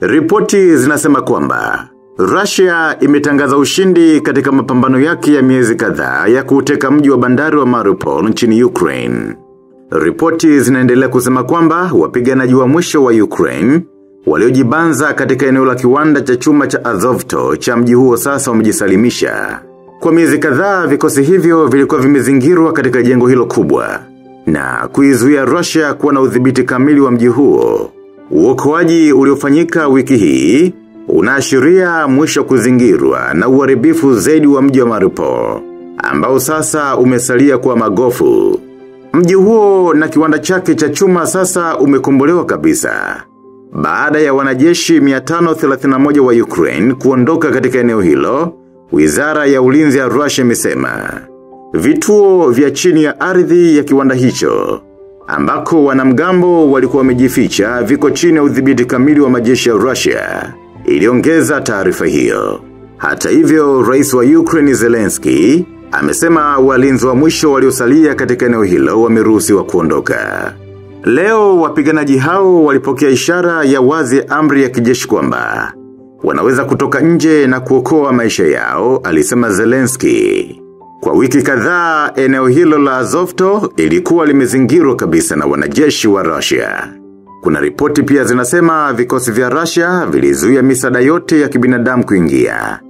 Ripoti zinasema kwamba Russia imetangaza ushindi katika mapambano yake ya miezi kadhaa ya kuteka mji wa bandari wa Mariupol nchini Ukraine. Ripoti zinaendelea kusema kwamba wapiganaji wa mwisho wa Ukraine waliojibanza katika eneo la kiwanda cha chuma cha Azovto cha mji huo sasa wamejisalimisha. Kwa miezi kadhaa vikosi hivyo vilikuwa vimezingirwa katika jengo hilo kubwa na kuizuia Russia kuwa na udhibiti kamili wa mji huo. Uokoaji uliofanyika wiki hii unaashiria mwisho kuzingirwa na uharibifu zaidi wa mji wa Mariupol ambao sasa umesalia kwa magofu. Mji huo na kiwanda chake cha chuma sasa umekombolewa kabisa. Baada ya wanajeshi 531 wa Ukraine kuondoka katika eneo hilo, wizara ya ulinzi ya Russia imesema. Vituo vya chini ya ardhi ya kiwanda hicho, ambako wanamgambo walikuwa wamejificha viko chini ya udhibiti kamili wa majeshi ya Russia, iliongeza taarifa hiyo. Hata hivyo, rais wa Ukraine Zelensky, amesema walinzi wa mwisho waliosalia katika eneo hilo wameruhusiwa kuondoka. Leo wapiganaji hao walipokea ishara ya wazi amri ya kijeshi kwamba wanaweza kutoka nje na kuokoa maisha yao, alisema Zelensky. Kwa wiki kadhaa eneo hilo la Azovto ilikuwa limezingirwa kabisa na wanajeshi wa Russia. Kuna ripoti pia zinasema vikosi vya Russia vilizuia misaada yote ya kibinadamu kuingia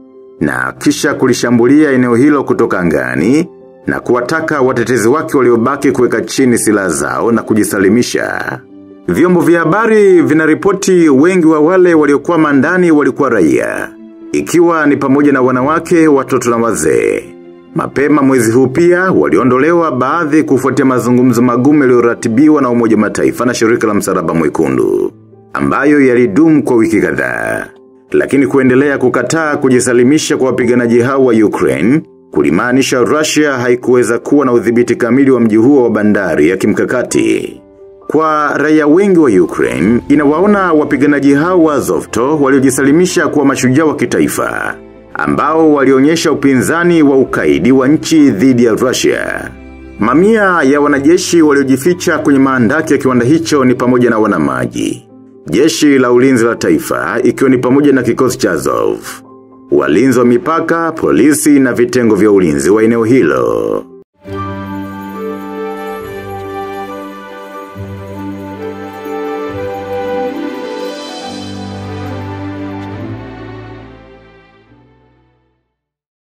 na kisha kulishambulia eneo hilo kutoka angani na kuwataka watetezi wake waliobaki kuweka chini silaha zao na kujisalimisha. Vyombo vya habari vinaripoti wengi wa wale waliokuwa ndani walikuwa raia, ikiwa ni pamoja na wanawake, watoto na wazee. Mapema mwezi huu pia waliondolewa baadhi kufuatia mazungumzo magumu yaliyoratibiwa na Umoja Mataifa na shirika la msalaba mwekundu, ambayo yalidumu kwa wiki kadhaa. Lakini kuendelea kukataa kujisalimisha kwa wapiganaji hao wa Ukraine kulimaanisha Russia haikuweza kuwa na udhibiti kamili wa mji huo wa bandari ya kimkakati. Kwa raia wengi wa Ukraine, inawaona wapiganaji hao wa Azovto waliojisalimisha kuwa mashujaa wa kitaifa, ambao walionyesha upinzani wa ukaidi wa nchi dhidi ya Russia. Mamia ya wanajeshi waliojificha kwenye maandaki ya kiwanda hicho ni pamoja na wanamaji. Jeshi la ulinzi la taifa ikiwa ni pamoja na kikosi cha Azov. Walinzi wa mipaka, polisi na vitengo vya ulinzi wa eneo hilo.